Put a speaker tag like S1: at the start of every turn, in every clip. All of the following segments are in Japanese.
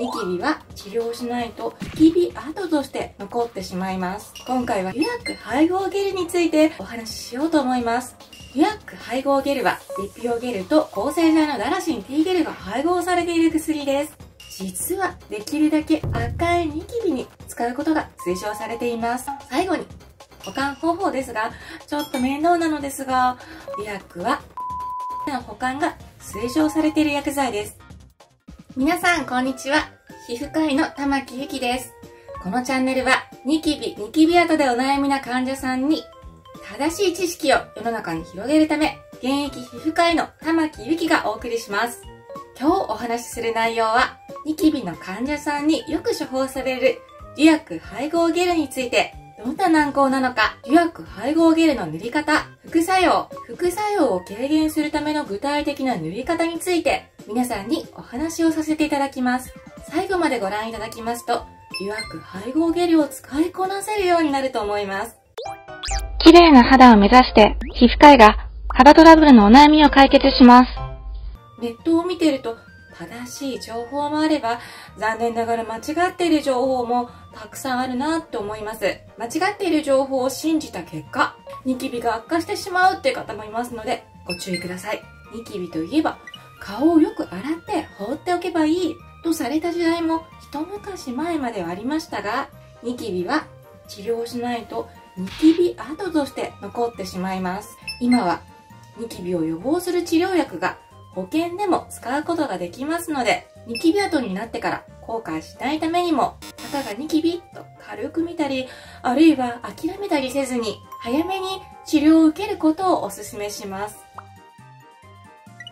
S1: ニキビは治療しないとニキビ跡として残ってしまいます。今回は油薬配合ゲルについてお話ししようと思います。油薬配合ゲルはリピオゲルと抗生剤のダラシン T ゲルが配合されている薬です。実はできるだけ赤いニキビに使うことが推奨されています。最後に保管方法ですが、ちょっと面倒なのですが、油薬はの保管が推奨されている薬剤です。皆さん、こんにちは。皮膚科医の玉木ゆきです。このチャンネルは、ニキビ、ニキビ跡でお悩みな患者さんに、正しい知識を世の中に広げるため、現役皮膚科医の玉木ゆきがお送りします。今日お話しする内容は、ニキビの患者さんによく処方される、デュアク配合ゲルについてどんな難航なのか、デュアク配合ゲルの塗り方、副作用、副作用を軽減するための具体的な塗り方について、皆さんにお話をさせていただきます。最後までご覧いただきますと、デュアク配合ゲルを使いこなせるようになると思います。
S2: 綺麗な肌を目指して、皮膚科医が肌トラブルのお悩みを解決します。
S1: ネットを見ていると正しい情報もあれば、残念ながら間違っている情報もたくさんあるなって思います。間違っている情報を信じた結果、ニキビが悪化してしまうっていう方もいますので、ご注意ください。ニキビといえば、顔をよく洗って放っておけばいいとされた時代も一昔前まではありましたが、ニキビは治療しないとニキビ跡として残ってしまいます。今はニキビを予防する治療薬が保険でも使うことができますので、ニキビ跡になってから後悔しないためにも、たかがニキビと軽く見たり、あるいは諦めたりせずに、早めに治療を受けることをお勧めします。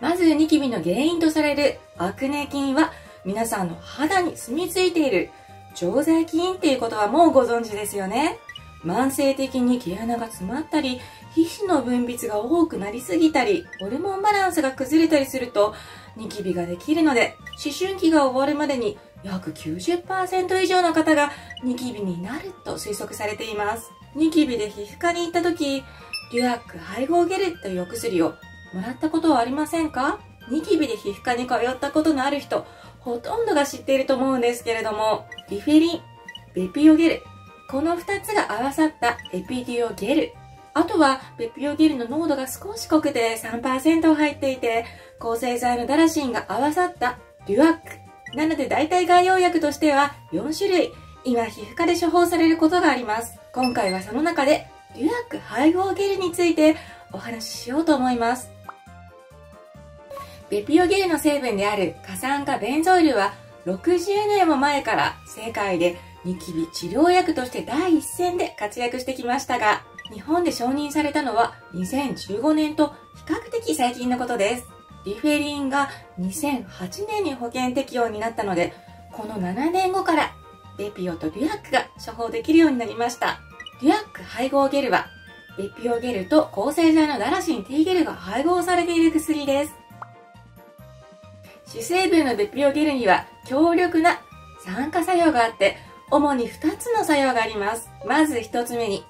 S1: まずニキビの原因とされるアクネ菌は、皆さんの肌に住み着いている常在菌っていうことはもうご存知ですよね。慢性的に毛穴が詰まったり、皮脂の分泌が多くなりすぎたり、ホルモンバランスが崩れたりすると、ニキビができるので、思春期が終わるまでに約90%以上の方がニキビになると推測されています。ニキビで皮膚科に行った時、デュアック配合ゲルというお薬をもらったことはありませんか？ニキビで皮膚科に通ったことのある人、ほとんどが知っていると思うんですけれども、リフェリン、ベピオゲル、この2つが合わさったエピディオゲル。あとは、ベピオゲルの濃度が少し濃くて3%入っていて、抗生剤のダラシンが合わさったデュアック。なので大体概要薬としては4種類、今皮膚科で処方されることがあります。今回はその中で、デュアック配合ゲルについてお話ししようと思います。ベピオゲルの成分である過酸化ベンゾイルは60年も前から世界でニキビ治療薬として第一線で活躍してきましたが、日本で承認されたのは2015年と比較的最近のことです。リフェリンが2008年に保険適用になったので、この7年後からベピオとデュアックが処方できるようになりました。デュアック配合ゲルは、ベピオゲルと抗生剤のダラシン T ゲルが配合されている薬です。主成分のベピオゲルには強力な酸化作用があって、主に2つの作用があります。まず1つ目に、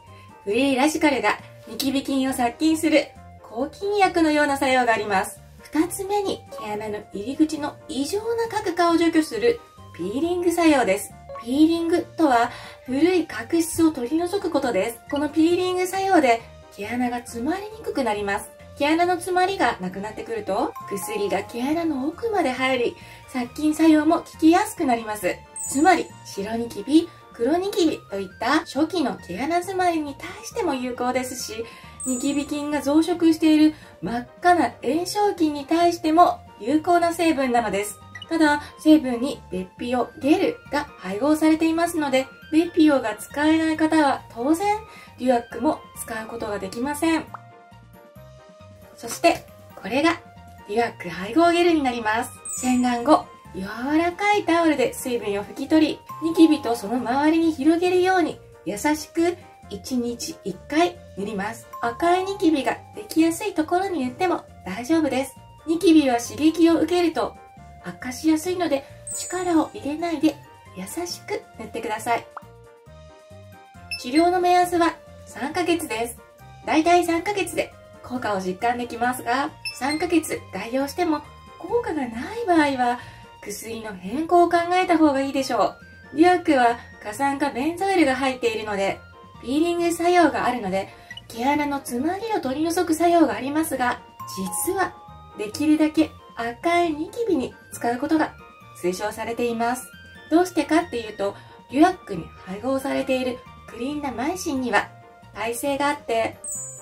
S1: フリーラジカルがニキビ菌を殺菌する抗菌薬のような作用があります。2つ目に、毛穴の入り口の異常な角化を除去するピーリング作用です。ピーリングとは古い角質を取り除くことです。このピーリング作用で毛穴が詰まりにくくなります。毛穴の詰まりがなくなってくると、薬が毛穴の奥まで入り、殺菌作用も効きやすくなります。つまり、白ニキビ、黒ニキビといった初期の毛穴詰まりに対しても有効ですし、ニキビ菌が増殖している真っ赤な炎症菌に対しても有効な成分なのです。ただ、成分にベッピオゲルが配合されていますので、ベッピオが使えない方は当然、デュアックも使うことができません。そして、これがデュアック配合ゲルになります。洗顔後、柔らかいタオルで水分を拭き取り、ニキビとその周りに広げるように優しく1日1回塗ります。赤いニキビができやすいところに塗っても大丈夫です。ニキビは刺激を受けると悪化しやすいので力を入れないで優しく塗ってください。治療の目安は3ヶ月です。だいたい3ヶ月で効果を実感できますが、3ヶ月代用しても効果がない場合は薬の変更を考えた方がいいでしょう。デュアックは過酸化ベンゾイルが入っているので、ピーリング作用があるので、毛穴の詰まりを取り除く作用がありますが、実はできるだけ赤いニキビに使うことが推奨されています。どうしてかっていうと、デュアックに配合されているクリーンなマイシンには耐性があって、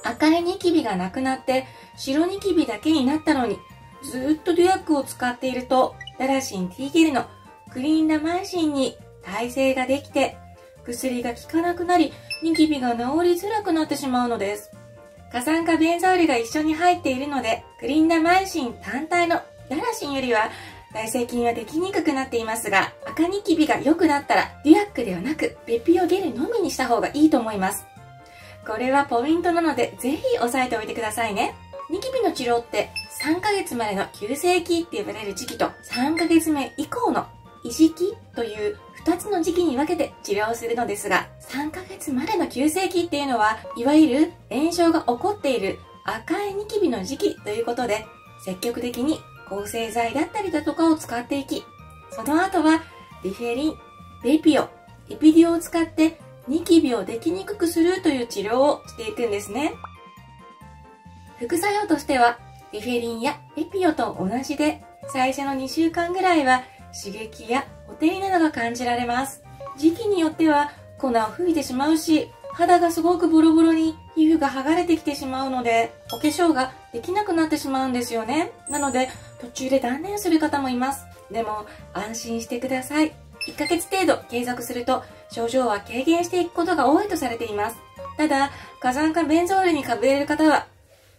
S1: 赤いニキビがなくなって白ニキビだけになったのに、ずっとデュアックを使っていると、ダラシン T ゲルのクリーンなマイシンに耐性ができて、薬が効かなくなり、ニキビが治りづらくなってしまうのです。過酸化ベンゾールが一緒に入っているので、クリンダマイシン単体のダラシンよりは耐性菌はできにくくなっていますが、赤ニキビが良くなったら、デュアックではなく、ベピオゲルのみにした方がいいと思います。これはポイントなので、ぜひ押さえておいてくださいね。ニキビの治療って3ヶ月までの急性期って呼ばれる時期と3ヶ月目以降の移植という2つの時期に分けて治療するのですが、3ヶ月までの急性期っていうのは、いわゆる炎症が起こっている赤いニキビの時期ということで、積極的に抗生剤だったりだとかを使っていき、その後はリフェリン、レピオ、エピディオを使ってニキビをできにくくするという治療をしていくんですね。副作用としては、リフェリンやレピオと同じで、最初の2週間ぐらいは刺激やほてりなどが感じられます。時期によっては粉を吹いてしまうし、肌がすごくボロボロに皮膚が剥がれてきてしまうので、お化粧ができなくなってしまうんですよね。なので、途中で断念する方もいます。でも、安心してください。1ヶ月程度継続すると、症状は軽減していくことが多いとされています。ただ、火山化ベンゾールにかぶれる方は、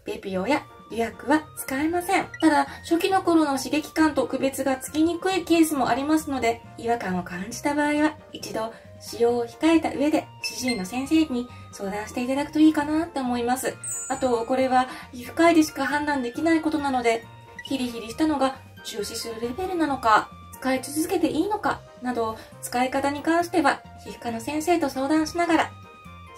S1: ベピオや予約は使えません。ただ、初期の頃の刺激感と区別がつきにくいケースもありますので、違和感を感じた場合は、一度使用を控えた上で、主治医の先生に相談していただくといいかなって思います。あと、これは皮膚科医でしか判断できないことなので、ヒリヒリしたのが中止するレベルなのか、使い続けていいのか、など、使い方に関しては、皮膚科の先生と相談しながら、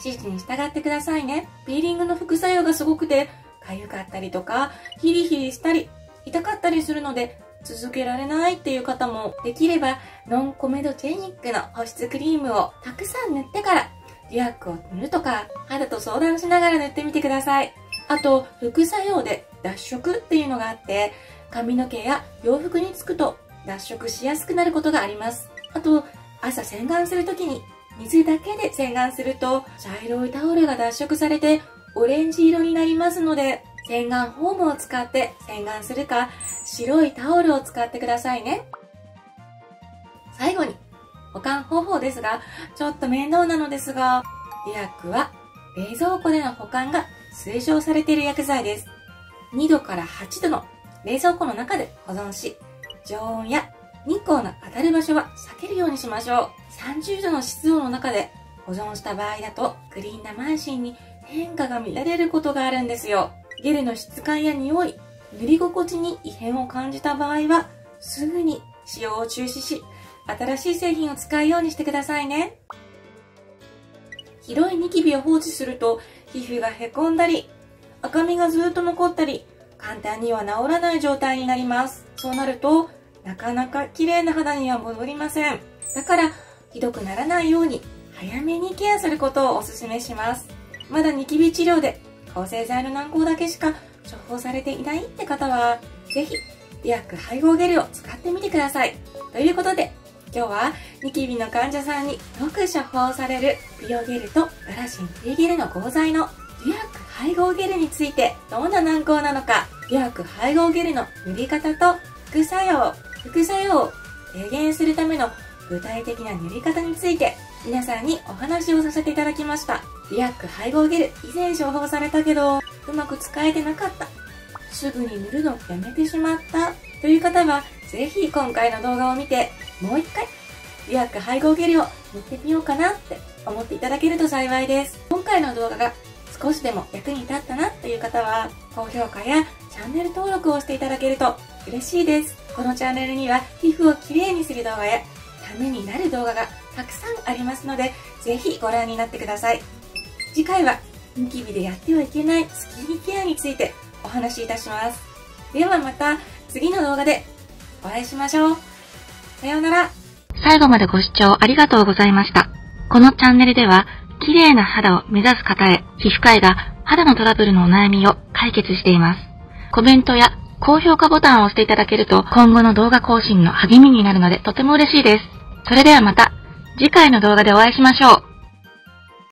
S1: 指示に従ってくださいね。ピーリングの副作用がすごくて、痒かったりとか、ヒリヒリしたり、痛かったりするので、続けられないっていう方も、できれば、ノンコメドジェニックの保湿クリームをたくさん塗ってから、リラックを塗るとか、肌と相談しながら塗ってみてください。あと、副作用で脱色っていうのがあって、髪の毛や洋服につくと脱色しやすくなることがあります。あと、朝洗顔するときに水だけで洗顔すると茶色いタオルが脱色されてオレンジ色になりますので、洗顔フォームを使って洗顔するか、白いタオルを使ってくださいね。最後に、保管方法ですが、ちょっと面倒なのですが、リラックは冷蔵庫での保管が推奨されている薬剤です。2度から8度の冷蔵庫の中で保存し、常温や日光の当たる場所は避けるようにしましょう。30度の湿度の中で保存した場合だと、クリーンなマンシンに変化が見られることがあるんですよ。ゲルの質感や匂い、塗り心地に異変を感じた場合は、すぐに使用を中止し、新しい製品を使うようにしてくださいね。広いニキビを放置すると、皮膚がへこんだり、赤みがずっと残ったり、簡単には治らない状態になります。そうなると、なかなか綺麗な肌には戻りません。だから、ひどくならないように、早めにケアすることをお勧めします。まだニキビ治療で抗生剤の軟膏だけしか処方されていないって方は、ぜひ、リアック配合ゲルを使ってみてください。ということで、今日はニキビの患者さんによく処方されるビオゲルとガラシン T ゲルの合剤のリアック配合ゲルについてどんな軟膏なのか、リアック配合ゲルの塗り方と副作用、副作用を軽減するための具体的な塗り方について皆さんにお話をさせていただきました。リアック配合ゲル以前処方されたけどうまく使えてなかった。すぐに塗るのやめてしまったという方はぜひ今回の動画を見てもう一回リアック配合ゲルを塗ってみようかなって思っていただけると幸いです。今回の動画が少しでも役に立ったなという方は高評価やチャンネル登録をしていただけると嬉しいです。このチャンネルには皮膚をきれいにする動画やためになる動画がたくさんありますので、ぜひご覧になってください。次回は、ニキビでやってはいけないスキンケアについてお話しいたします。ではまた次の動画でお会いしましょう。さようなら。
S2: 最後までご視聴ありがとうございました。このチャンネルでは、綺麗な肌を目指す方へ、皮膚科医が肌のトラブルのお悩みを解決しています。コメントや高評価ボタンを押していただけると、今後の動画更新の励みになるのでとても嬉しいです。それではまた、次回の動画でお会いしましょう。